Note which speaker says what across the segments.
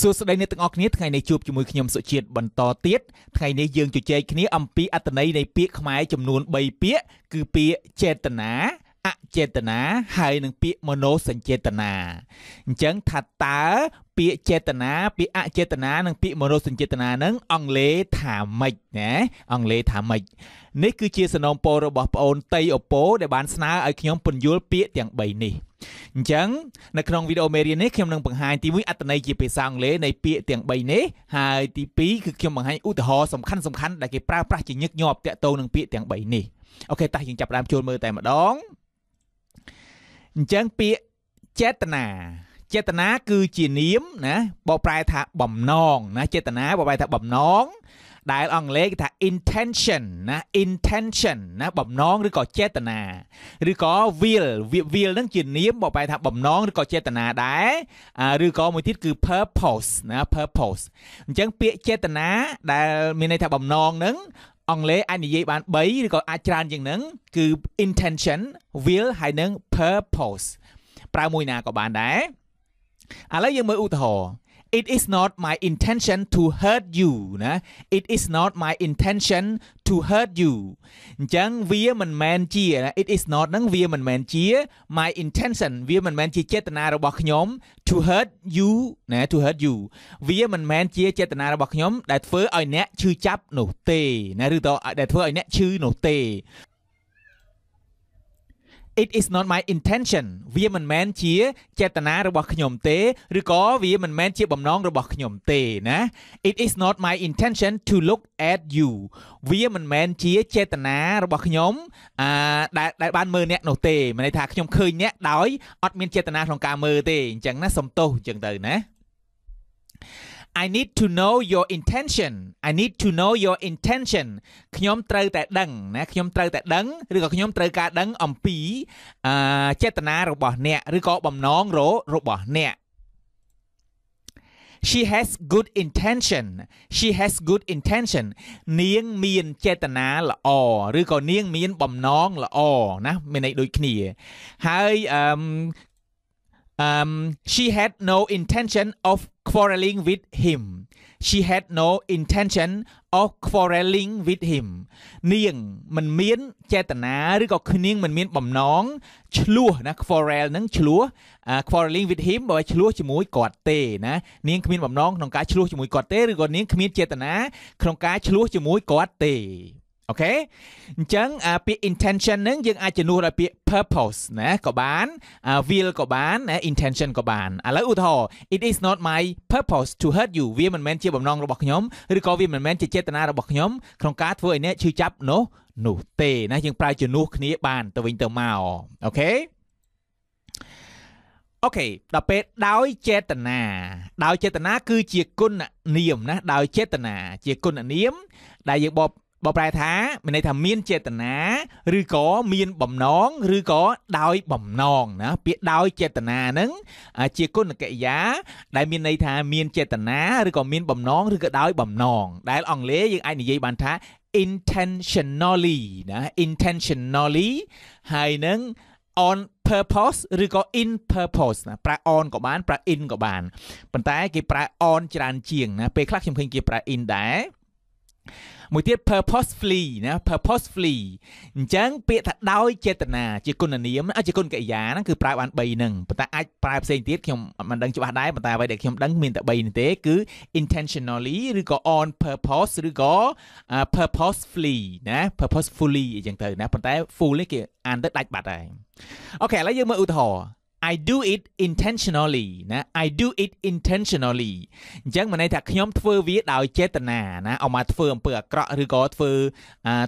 Speaker 1: សួស្តីអ្នកទាំងអស់គ្នាថ្ងៃនេះជួបជាមួយខ្ញុំសុជាតិបន្តទៀតថ្ងៃនេះយើងជជែកគ្នាអំពីអត្ថន័យនៃពាក្យខ្មែរចំនួន3ពាក្យគឺពាក្យចេតនាអចេតនាហើយនឹងពាក្យមនោសញ្ចេតនាអញ្ចឹងថាតើពាក្យចេតនាពាក្យអចេតនានិងពាក្យមនោសញ្ចេតនានឹងអង់គ្លេសថាម៉េចណាអង់គ្លេសថាម៉េច នេះគឺជាសំណូមពររបស់ប្អូនតៃអូប៉ូដែលបានស្នើឲ្យខ្ញុំពន្យល់ពាក្យទាំង3នេះអញ្ចឹងនៅក្នុងវីដេអូមេរៀននេះខ្ញុំនឹងបង្ហាញទី1អត្ថន័យជាភាសាអង់គ្លេសនៃពាក្យទាំង3នេះហើយទី2គឺខ្ញុំបង្ហាញឧទាហរណ៍សំខាន់សំខាន់ដែលគេប្រើប្រាស់ជាញឹកញាប់តាក់ទងនឹងពាក្យទាំង3នេះអូខេតោះយើងចាប់ផ្ដើមចូលមើលតែម្ដងអញ្ចឹងពាក្យចេតនាចេតនាគឺជានាមណាបកប្រែថាបំណងណាចេតនាបកប្រែថាបំណង ដែលអង់គ្លេសគេថា intention ណា intention ណាបំណងឬក៏ចេតនាឬក៏ will will នឹងជានាមបកប្រែថាបំណងឬក៏ចេតនាដែរឬក៏មួយទៀតគឺ purpose ណា purpose អញ្ចឹងពាក្យចេតនាដែលមានន័យថាបំណងនឹងអង់គ្លេសអាចនិយាយបាន3ឬក៏អាចច្រើនជាងនឹងគឺ intention will ហើយនឹង purpose ប្រើមួយណាក៏បានដែរឥឡូវយើងមើលឧទាហរណ៍ it is not my intention to hurt you ណា it is not my intention to hurt you អញ្ចឹងវាមិនមែនជា it is not ហ្នឹងវាមិនមែនជា my intention វាមិនមែនជាចេតនារបស់ខ្ញុំ to hurt you ណា to hurt you វាមិនមែនជាចេតនារបស់ខ្ញុំ ដែលធ្វើឲ្យអ្នកឈឺចាប់នោះទេណាឬក៏ដែលធ្វើឲ្យអ្នកឈឺនោះទេ it is not my intention វាមិនមែនជាចេតនារបស់ខ្ញុំទេឬក៏វាមិនមែនជាបំណងរបស់ខ្ញុំទេណា it is not my intention to look at you វាមិនមែនជាចេតនារបស់ខ្ញុំអឺដែលដែលបានមើលអ្នកនោះទេមានន័យថាខ្ញុំឃើញអ្នកដោយអត់មានចេតនាក្នុងការមើលទេអញ្ចឹងណាសុំទោសអញ្ចឹងទៅណា I need to know your intention I need to know your intention ខ្ញុំត្រូវតែដឹងណាខ្ញុំត្រូវតែដឹងឬក៏ខ្ញុំត្រូវការដឹងអំពីអឺចេតនារបស់អ្នកឬក៏បំណងរបស់អ្នក she has good intention she has good intention នាងមានចេតនាល្អឬក៏នាងមានបំណងល្អណាមានន័យដូចគ្នាហើយអឺ um she had no intention of quarreling with him she had no intention of quarreling with him នាងមិនមានចេតនាឬក៏នាងមិនមានបំណងឆ្លោះណា quarrel ហ្នឹងឆ្លោះ quarreling with him បើឆ្លោះជាមួយគាត់ទេណានាងគ្មានបំណងក្នុងការឆ្លោះជាមួយគាត់ទេឬក៏នាងគ្មានចេតនាក្នុងការឆ្លោះជាមួយគាត់ទេ អូខេអញ្ចឹងពាក្យ intention ហ្នឹងយើងអាចជំនួសដោយពាក្យ purpose ណាក៏បាន will ក៏បានណា intention ក៏បានឥឡូវឧទាហរណ៍ it is not my purpose to hurt you វាមិនមែនជាបំណងរបស់ខ្ញុំឬក៏វាមិនមែនជាចេតនារបស់ខ្ញុំក្នុងការធ្វើឲ្យអ្នកឈឺចាប់នោះនោះទេណាយើងប្រើជំនួសគ្នាបានទៅវិញទៅមក okay okay ដល់ពេលដោយចេតនាដោយចេតនាគឺជាគុណនាមណាដោយចេតនាជាគុណនាមដែលយើងបប បើប្រែថាមានន័យថាមានចេតនាឬក៏មានបំណងឬក៏ដោយបំណងណាពាក្យដោយចេតនាហ្នឹងជាគុណកិរិយា ដែលមានន័យថាមានចេតនាឬក៏មានបំណងឬក៏ដោយបំណងដែលអង់គ្លេសយើងអាចនិយាយបានថា intentionally ណា intentionally ហើយនឹង on purpose ឬក៏ in purpose ណាប្រើ on ក៏បានប្រើ in ក៏បានប៉ុន្តែគេប្រើ on ច្រើនជាងណាពេលខ្លះខ្ញុំឃើញគេប្រើ in ដែរ មួយទៀត purposefully ណា purposefully អញ្ចឹងពាក្យថាដោយចេតនាជាគុណនាមជាគុណកិរិយាហ្នឹងគឺប្រើបាន3ហ្នឹងប៉ុន្តែអាចប្រើផ្សេងទៀតខ្ញុំមិនដឹងច្បាស់ដែរប៉ុន្តែអ្វីដែលខ្ញុំដឹងមានតែ3នេះទេគឺ intentionally ឬក៏ on purpose ឬក៏ purposefully ណា purposefully អញ្ចឹងទៅណាប៉ុន្តែ full នេះគេអានទៅដាច់បាត់ហើយអូខេឥឡូវយើងមើលឧទាហរណ៍ I do it intentionally ណា I do it intentionally អញ្ចឹងមានន័យថាខ្ញុំធ្វើវាដោយចេតនាណាអอกមកធ្វើអំពើអាក្រក់ឬក៏ធ្វើ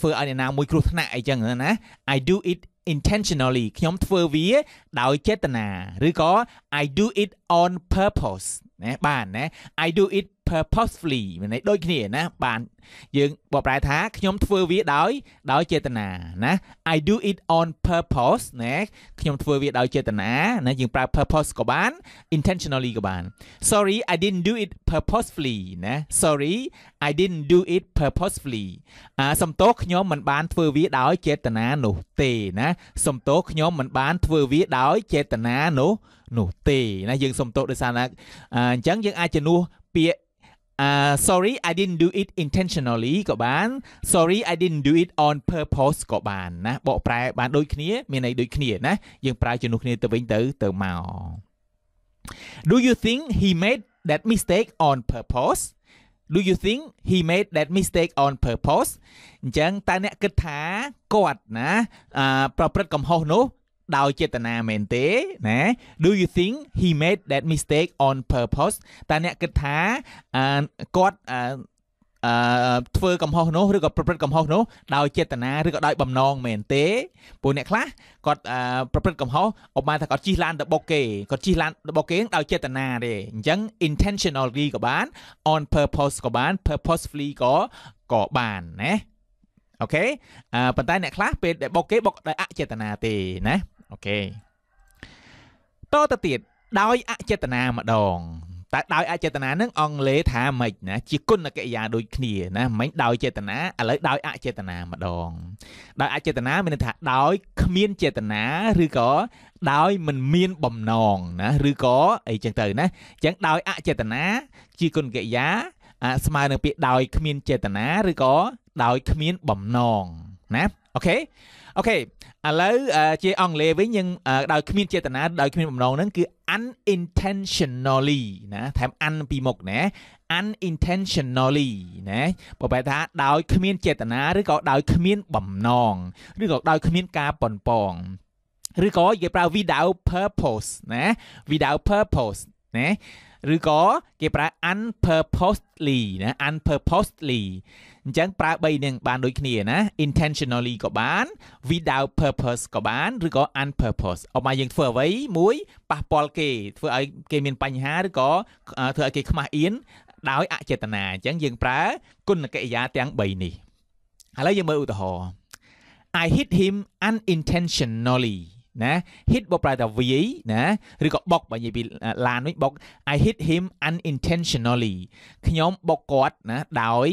Speaker 1: ធ្វើឲ្យអ្នកណាមួយគ្រោះថ្នាក់អីចឹងណា I do it intentionally ខ្ញុំធ្វើវាដោយចេតនាឬក៏ I do it on purpose ណាបានណា I do it purposefully មានន័យដូចគ្នាណាបានយើងបកប្រែថាខ្ញុំធ្វើវាដោយដោយចេតនាណា I do it on purpose ណាខ្ញុំធ្វើវាដោយចេតនាណាយើងប្រើ purpose ក៏បាន intentionally ក៏បាន Sorry I didn't do it purposefully ណា Sorry I didn't do it purposefully អាសំទោសខ្ញុំមិនបានធ្វើវាដោយចេតនានោះទេណាសំទោសខ្ញុំមិនបានធ្វើវាដោយចេតនានោះនោះទេណាយើងសុំទោសដោយសារណាអញ្ចឹងយើងអាចជំនួសពាក្យ uh sorry I didn't do it intentionally ក៏បាន sorry I didn't do it on purpose ក៏បានណាបកប្រែបានដូចគ្នា មានន័យដូចគ្នាណាយើងប្រើជំនួសគ្នាទៅវិញទៅទៅមក Do you think he made that mistake on purpose Do you think he made that mistake on purpose អញ្ចឹងតើអ្នកគិតថាគាត់ណាប្រព្រឹត្តកំហុសនោះ ដោយចេតនាមែនទេណា Do you think he made that mistake on purpose តើអ្នកគិតថាគាត់អឺអឺធ្វើកំហុសនោះឬក៏ប្រព្រឹត្តកំហុសនោះដោយចេតនាឬក៏ដោយបំណងមែនទេពួកអ្នកខ្លះគាត់ប្រព្រឹត្តកំហុសអបបានថាគាត់ជិះឡានទៅបុកគេគាត់ជិះឡានទៅបុកគេដោយចេតនាទេអញ្ចឹង intentionally ក៏បាន on purpose ក៏បាន purposefully ក៏ក៏បានណាអូខេអឺប៉ុន្តែអ្នកខ្លះពេលដែលបុកគេបុកដោយអចេតនាទេណា អូខេតទៅទៀតដោយអចេតនាម្ដងតែដោយអចេតនានឹងអង់គ្លេសថាម៉េចណាជាគុណកិរិយាដូចគ្នាណាមិនដោយចេតនាឥឡូវដោយអចេតនាម្ដងដោយអចេតនាមានន័យថាដោយគ្មានចេតនាឬក៏ដោយមិនមានបំណងណាឬក៏អីចឹងទៅណាអញ្ចឹងដោយអចេតនាជាគុណកិរិយាស្មើនឹងពាក្យដោយគ្មានចេតនាឬក៏ដោយគ្មានបំណងណា okay okay ឥឡូវជាអង់គ្លេសវិញយើងដោយគ្មានចេតនាដោយគ្មានបំណងហ្នឹងគឺ unintentionally ណាថែម un ពីមុខណា unintentionally ណាបើប្រែថាដោយគ្មានចេតនាឬក៏ដោយគ្មានបំណងឬក៏ដោយគ្មានការប៉ុនប៉ងឬក៏គេប្រើ without purpose ណា without purpose ណា ឬក៏គេប្រើ unpurposely ណា unpurposely អញ្ចឹងប្រើ3នឹងបានដូចគ្នាណា intentionally ក៏បាន without purpose ក៏បានឬក៏ unpurpose អបមកយើងធ្វើអ្វីមួយប៉ះពាល់គេធ្វើឲ្យគេមានបញ្ហាឬក៏ធ្វើឲ្យគេខ្មាស់អៀនដោយអចេតនាអញ្ចឹងយើងប្រើគុណកិរិយាទាំង3នេះឥឡូវយើងមើលឧទាហរណ៍ I hit him unintentionally ណា hit បកប្រែថាវាយណាឬក៏បុកបើនិយាយពីឡានវិញបុក I hit him unintentionally ខ្ញុំបុកគាត់ណាដោយ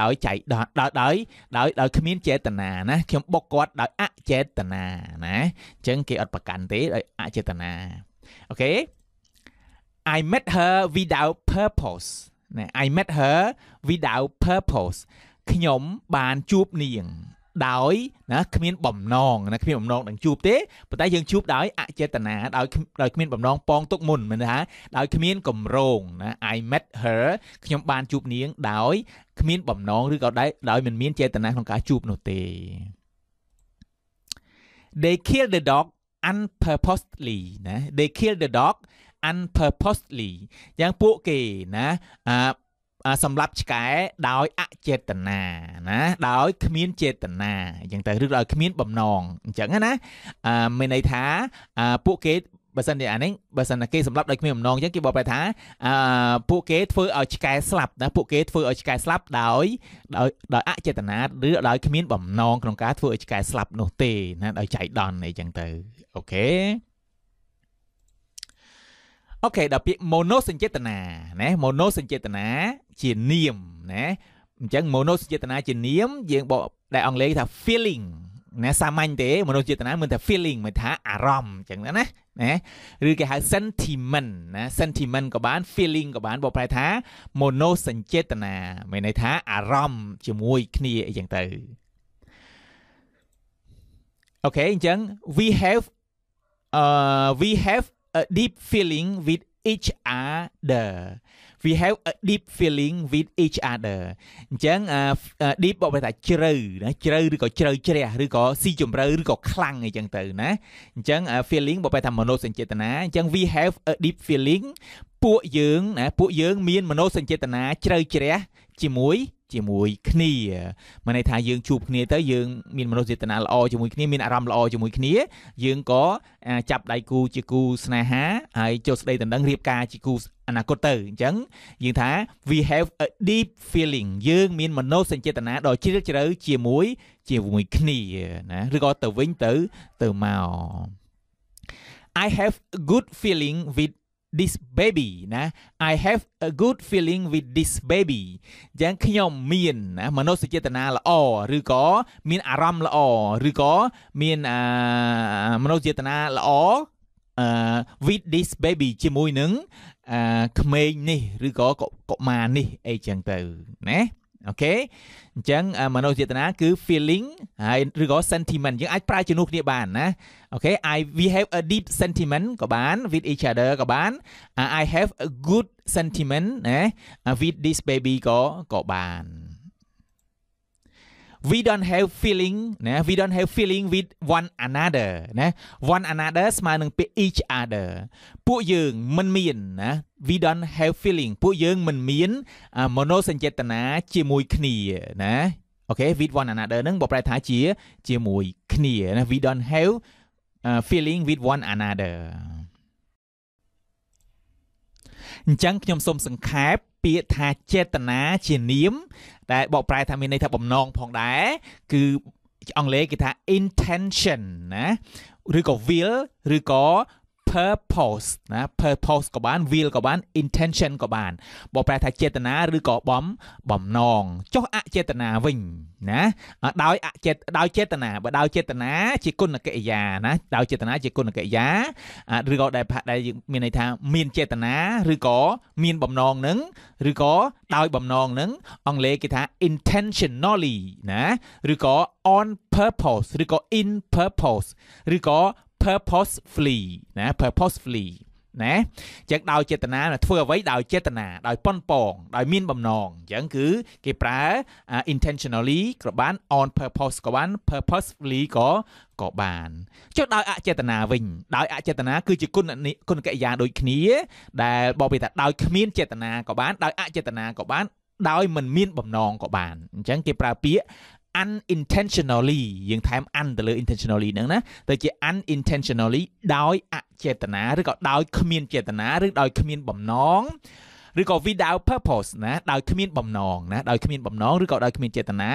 Speaker 1: ដោយចៃដោយដោយដោយដោយគ្មានចេតនាណាខ្ញុំបុកគាត់ដោយអចេតនាណាអញ្ចឹងគេអត់ប្រកាន់ទេដោយអចេតនាអូខេ I met her without purpose ណា I met her without purpose ខ្ញុំបានជួបនាង ដោយណាគ្មានបំណងណាគ្មានបំណងនឹងជួបទេប៉ុន្តែយើងជួបដោយអចេតនាដោយដោយគ្មានបំណងប៉ងទុកមុនមិនថាដោយគ្មានកម្រងណា I met her ខ្ញុំបានជួបនាងដោយគ្មានបំណងឬក៏ដោយមិនមានចេតនាក្នុងការជួបនោះទេ They killed the dog unpurposely ណា They killed the dog unpurposely យ៉ាងពួកគេណា សម្លាប់ឆ្កែដោយអចេតនាណាដោយគ្មានចេតនាអញ្ចឹងទៅឬដោយគ្មានបំណងអញ្ចឹងណាមានន័យថាពួកគេបើសិនជាអានេះបើសិនតែគេសម្លាប់ដោយគ្មានបំណងអញ្ចឹងគេបកប្រែថាអឺពួកគេធ្វើឲ្យឆ្កែស្លាប់ណាពួកគេធ្វើឲ្យឆ្កែស្លាប់ដោយដោយដោយអចេតនាឬដោយគ្មានបំណងក្នុងការធ្វើឲ្យឆ្កែស្លាប់នោះទេណាដោយចៃដន្យអីចឹងទៅអូខេ អូខេដល់ពាក្យ mono សញ្ចេតនាណា mono សញ្ចេតនាជានាមណាអញ្ចឹង mono សញ្ចេតនាជានាមយើងបកដែលអង់គ្លេសថា feeling ណាសាមញ្ញទេ mono ចេតនាមិនថា feeling មិនថាអារម្មណ៍អញ្ចឹងណាណាឬគេហៅ sentiment ណា sentiment ក៏បាន feeling ក៏បានបកប្រែថា mono សញ្ចេតនាមានន័យថាអារម្មណ៍ជាមួយគ្នាអីចឹងទៅអូខេអញ្ចឹង we have uh we have a deep feeling with each other we have a deep feeling with each other អញ្ចឹង deep បកប្រែថាជ្រៅណាជ្រៅឬក៏ជ្រៅជ្រះឬក៏ស៊ីជម្រៅឬក៏ខ្លាំងអីចឹងទៅណាអញ្ចឹង feeling បកប្រែថាមនោសញ្ចេតនាអញ្ចឹង we have a deep feeling ពួកយើងណាពួកយើងមានមនោសញ្ចេតនាជ្រៅជ្រះជាមួយ ជាមួយគ្នាមានន័យថាយើងជួបគ្នាទៅយើងមានមនោសញ្ចេតនាល្អជាមួយគ្នាមានអារម្មណ៍ល្អជាមួយគ្នា យើងក៏ចាប់ដៃគូជាគូស្នេហាហើយចុះស្ដីដណ្ដឹងរៀបការជាគូអនាគតទៅអញ្ចឹងយើងថា we have a deep feeling យើងមានមនោសញ្ចេតនាដ៏ជ្រាលជ្រៅជាមួយ ជាមួយគ្នាណាឬក៏ទៅវិញទៅទៅមក I have a good feeling with this baby ណា I have a good feeling with this baby យ៉ាងខ្ញុំមានណាមនោសញ្ចេតនាល្អឬក៏មានអារម្មណ៍ល្អឬក៏មានអាមនោសញ្ចេតនាល្អអឺ with this baby ជាមួយនឹងអឺក្មេងនេះឬក៏កុមារនេះអីចឹងទៅណា អូខេអញ្ចឹងមនោចេតនាគឺ feeling ហើយឬក៏ sentiment យើងអាចប្រើជំនួសគ្នាបានណាអូខេ I we have a deep sentiment ក៏បាន with each other ក៏បាន I have a good sentiment ណា with this baby ក៏ក៏បាន we don't have feeling ណា we don't have feeling with one another ណា one another ស្មើនឹងពាក្យ each other ពួកយើងមិនមានណា we don't have feeling ពួកយើងមិនមានមនោសញ្ចេតនាជាមួយគ្នាណាអូខេ with one another ហ្នឹងបើប្រែថាជា ជាមួយគ្នាណា we don't have uh, feeling with one another អញ្ចឹងខ្ញុំសូមសង្ខេបពាក្យថាចេតនាជានាម តែបកប្រែថាមានន័យថាបំណងផងដែរគឺអង់គ្លេសគេថា intention ណាឬក៏ will ឬក៏ purpose ណា purpose ក៏បាន will ក៏បាន intention ក៏បានបកប្រែថាចេតនាឬក៏បំបំណងចុះអចេតនាវិញណាដោយអចេតដោយចេតនាបើដោយចេតនាជាគុណកិរិយាណាដោយចេតនាជាគុណកិរិយាឬក៏ដែលដែលមានន័យថាមានចេតនាឬក៏មានបំណងនឹងឬក៏ដោយបំណងនឹងអង់គ្លេសគេថា intentionally ណាឬក៏ on purpose ឬក៏ in purpose ឬក៏ purposefully ណា purposefully ណាអញ្ចឹងដោយចេតនាធ្វើអ្វីដោយចេតនាដោយប៉ុនប៉ងដោយមានបំណងអញ្ចឹងគឺគេប្រើ intentionally ក៏បាន on purpose ក៏បាន purposefully ក៏ក៏បានចុះដោយអចេតនាវិញដោយអចេតនាគឺជាគុណគុណកិរិយាដូចគ្នា ដែលបបពីថាដោយគ្មានចេតនាក៏បានដោយអចេតនាក៏បានដោយមិនមានបំណងក៏បានអញ្ចឹងគេប្រើពាក្យ unintentionally យើងថែម un ទៅលើ intentionally ហ្នឹងណាទៅជា unintentionally ដោយអចេតនាឬក៏ដោយគ្មានចេតនាឬដោយគ្មានបំណងឬក៏ without purpose ណាដោយគ្មានបំណងណាដោយគ្មានបំណងឬក៏ដោយគ្មានចេតនា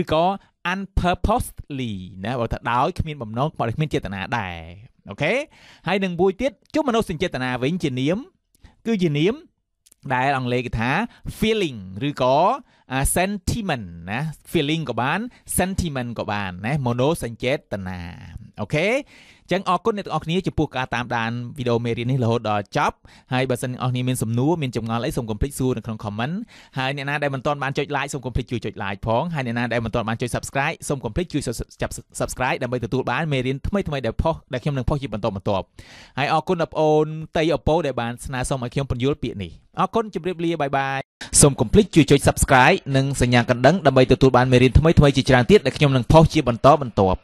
Speaker 1: ឬក៏ unpurposely ណាបើថាដោយគ្មានបំណងបើគ្មានចេតនាដែរអូខេហើយនឹងមួយទៀតជុំមនោសញ្ចេតនាវិញជានាមគឺជានាមដែលអង់គ្លេសគេថា feeling ឬក៏ sentiment ណា feeling ក៏បាន sentiment ក៏បានណា mono សញ្ចេតនាអូខេអញ្ចឹងអរគុណអ្នកទាំងអស់គ្នាចំពោះការតាមដានវីដេអូមេរៀននេះរហូតដល់ចប់ហើយបើសិនអ្នកទាំងអស់គ្នាមានសំណួរមានចម្ងល់អីសូមកុំភ្លេចសួរនៅក្នុង comment ហើយអ្នកណាដែលមិនទាន់បានចុច like សូមកុំភ្លេចជួយចុច like ផងហើយអ្នកណាដែលមិនទាន់បានចុច subscribe សូមកុំភ្លេចជួយចាប់ subscribe ដើម្បីទទួលបានមេរៀនថ្មីៗដែលផុសដែលខ្ញុំនឹងផុសជាបន្តបន្ទាប់ហើយអរគុណបងប្អូនតៃអពូដែលបានស្នើសុំឲ្យខ្ញុំពន្យល់ពាក្យនេះអរគុណជម្រាបលាបាយបាយសូមកុំភ្លេចជួយចុច subscribe និងសញ្ញាកណ្ដឹងដើម្បីទទួលបានមេរៀនថ្មីៗជាច្រើនទៀតដែលខ្ញុំនឹងផុសជាបន្តបន្ទាប់